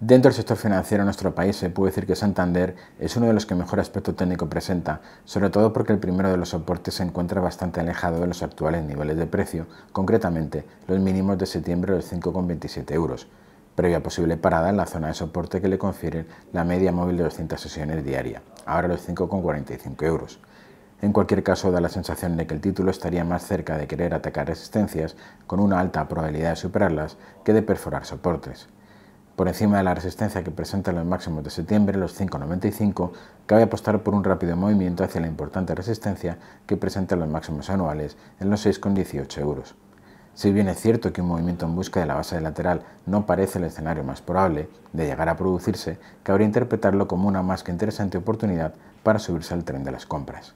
Dentro del sector financiero en nuestro país se puede decir que Santander es uno de los que mejor aspecto técnico presenta, sobre todo porque el primero de los soportes se encuentra bastante alejado de los actuales niveles de precio, concretamente los mínimos de septiembre de los 5,27 euros, previa posible parada en la zona de soporte que le confiere la media móvil de 200 sesiones diaria, ahora los 5,45 euros. En cualquier caso, da la sensación de que el título estaría más cerca de querer atacar resistencias con una alta probabilidad de superarlas que de perforar soportes. Por encima de la resistencia que presentan los máximos de septiembre, los 5,95, cabe apostar por un rápido movimiento hacia la importante resistencia que presentan los máximos anuales en los 6,18 euros. Si bien es cierto que un movimiento en busca de la base lateral no parece el escenario más probable de llegar a producirse, cabría interpretarlo como una más que interesante oportunidad para subirse al tren de las compras.